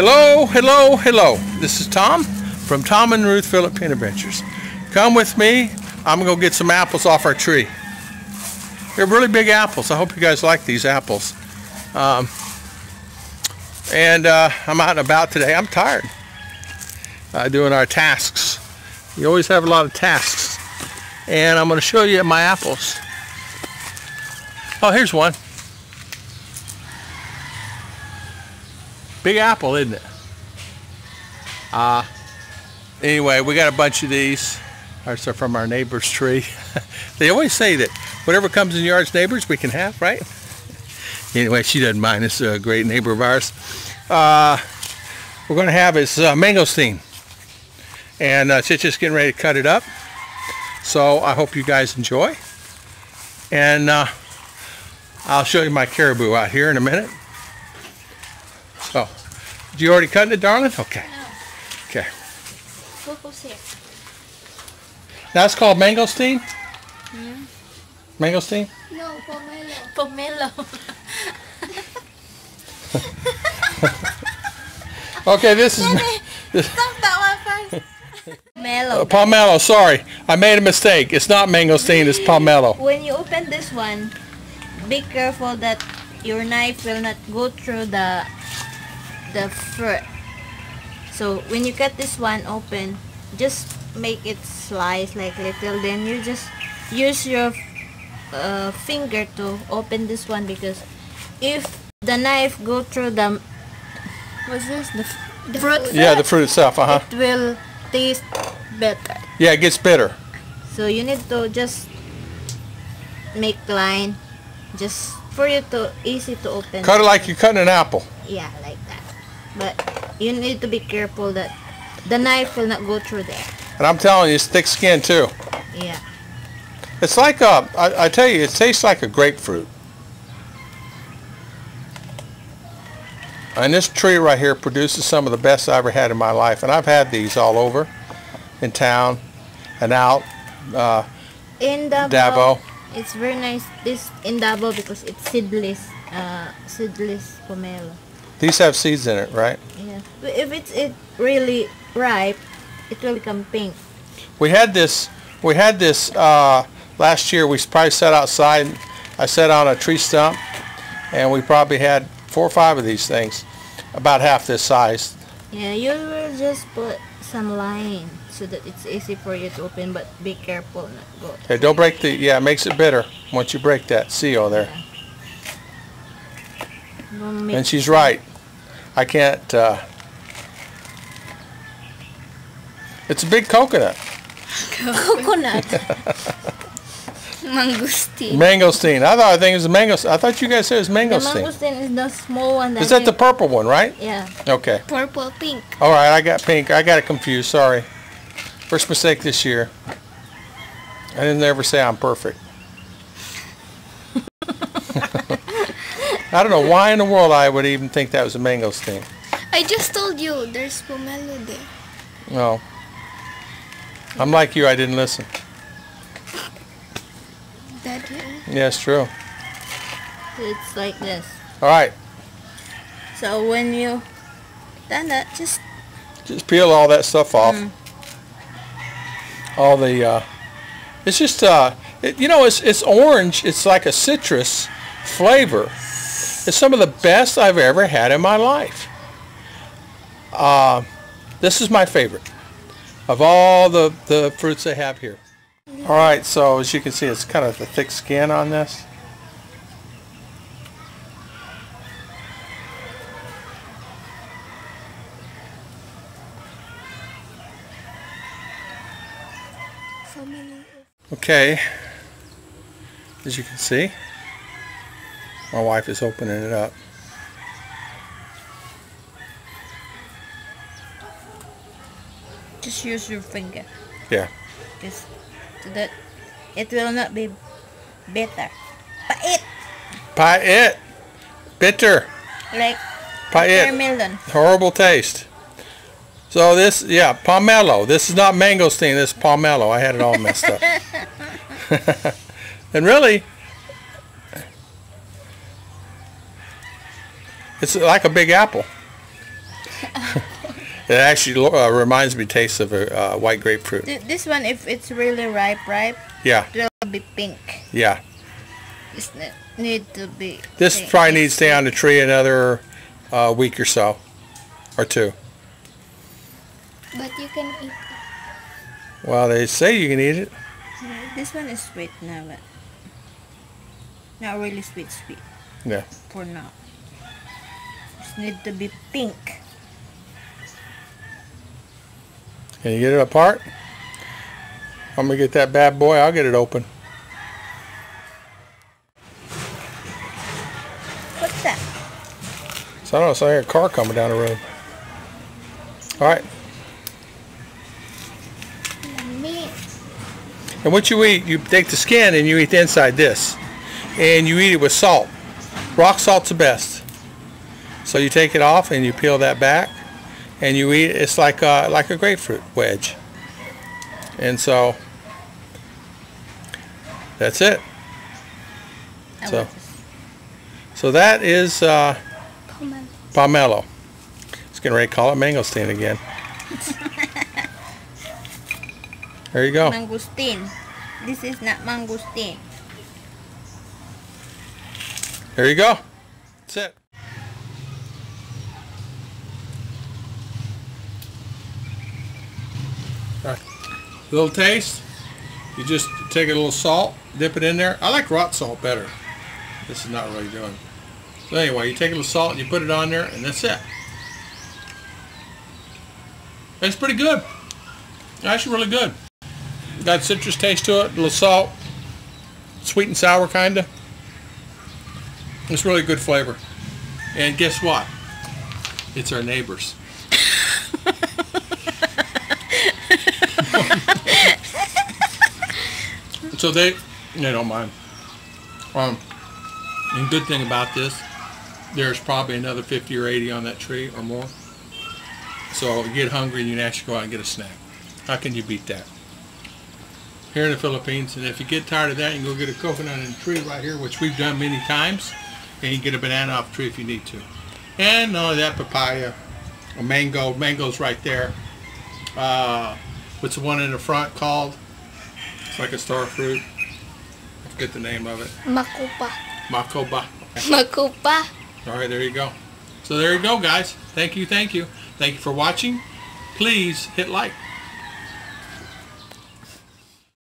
Hello, hello, hello. This is Tom from Tom and Ruth Philippine Adventures. Come with me. I'm going to get some apples off our tree. They're really big apples. I hope you guys like these apples. Um, and uh, I'm out and about today. I'm tired uh, doing our tasks. You always have a lot of tasks. And I'm going to show you my apples. Oh, here's one. Big apple, isn't it? Uh, anyway, we got a bunch of these. Ours are from our neighbor's tree. they always say that whatever comes in yard's neighbors, we can have, right? Anyway, she doesn't mind. Is a great neighbor of ours. Uh, we're going to have is uh, mangosteen. And uh, she's just getting ready to cut it up. So I hope you guys enjoy. And uh, I'll show you my caribou out here in a minute. So, did you already cut it, darling? Okay. No. Okay. Focus here. That's called mangosteen? Hmm? Mangosteen? No, pomelo. Pomelo. Okay, this is Stop that one first. Pomelo. uh, pomelo. Sorry, I made a mistake. It's not mangosteen. It's pomelo. When you open this one, be careful that your knife will not go through the the fruit. So when you cut this one open, just make it slice like little. Then you just use your uh, finger to open this one because if the knife go through the what's this the, the fruit Yeah, the fruit itself. Uh huh. it will taste better. Yeah, it gets bitter. So you need to just make line just for you to easy to open. Cut it like you're cutting an apple. Yeah, like. But you need to be careful that the knife will not go through there. And I'm telling you, it's thick skin too. Yeah. It's like a, I, I tell you, it tastes like a grapefruit. And this tree right here produces some of the best I ever had in my life. And I've had these all over in town and out. Uh, In Davao, Davao. it's very nice this in Davao because it's seedless, uh, seedless pomelo. These have seeds in it, right? Yeah. But if it's it really ripe, it will become pink. We had this, we had this uh, last year. We probably sat outside. I sat on a tree stump, and we probably had four or five of these things, about half this size. Yeah, you will just put some line so that it's easy for you to open, but be careful not go. Hey, don't break the, yeah, it makes it bitter once you break that seal there. Make And she's right. I can't, uh, it's a big coconut. coconut. Mangosteen. Mangosteen. I thought, I think it was a mango, I thought you guys said it was the mangosteen. mangosteen is the small one. Is that the purple one, right? Yeah. Okay. Purple pink. All right, I got pink. I got it confused. Sorry. First mistake this year. I didn't ever say I'm perfect. I don't know why in the world I would even think that was a mangosteen. I just told you there's pomelo there. No. I'm like you. I didn't listen. Daddy. Yeah, it's true. It's like this. All right. So when you done that, just Just peel all that stuff off. Mm. All the, uh, it's just, uh, it, you know, it's, it's orange. It's like a citrus flavor. It's some of the best I've ever had in my life. Uh, this is my favorite of all the, the fruits they have here. All right, so as you can see, it's kind of the thick skin on this. Okay, as you can see, my wife is opening it up. just use your finger. Yeah. Just so that it will not be bitter. Pait! Pie it. Bitter. Like Pie it. watermelon. Horrible taste. So this, yeah, pomelo. This is not mangosteen. This is pomelo. I had it all messed up. and really, it's like a big apple. It actually uh, reminds me taste of a uh, white grapefruit. Th- This one, if it's really ripe, ripe, Yeah, it'll be pink. yeah. It's need to be. This pink. probably needs to stay on the tree another uh, week or so, or two. But you can eat it. Well, they say you can eat it. This one is sweet now, but not really sweet, sweet. Yeah. For now. Need to be pink. Can you get it apart? I'm gonna get that bad boy. I'll get it open. What's that? So I don't know. So I hear a car coming down the road. All right. Meat. And what you eat, you take the skin and you eat the inside this. And you eat it with salt. Rock salt's the best. So you take it off and you peel that back and you eat it. It's like a, like a grapefruit wedge. And so that's it. So- So that is uh, Pomelo. pomelo. It's getting ready to call it mangosteen again. There you go. Mangosteen. This is not mangosteen. There you go. That's it. Little taste. You just take a little salt, dip it in there. I like rock salt better. This is not really doing. So anyway, you take a little salt and you put it on there, and that's it. It's pretty good. Actually, really good. Got citrus taste to it, a little salt, sweet and sour kind of. It's really good flavor. And guess what? It's our neighbors. so they, they don't mind. Um, and good thing about this, there's probably another 50 or 80 on that tree or more. So you get hungry and you can actually go out and get a snack. How can you beat that? Here in the Philippines, and if you get tired of that, you can go get a coconut in a tree right here, which we've done many times and you get a banana off the tree if you need to. And not only that, papaya, a mango, mango's right there. Uh, what's the one in the front called? It's like a star fruit. I forget the name of it. Makupa. Makoba. Makupa. All right, there you go. So there you go, guys. Thank you, thank you. Thank you for watching. Please hit like.